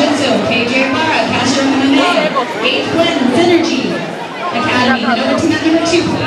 Azinger, KJ Barra, Castro MMA, 8th Glenn Synergy Academy, Number Team number 2,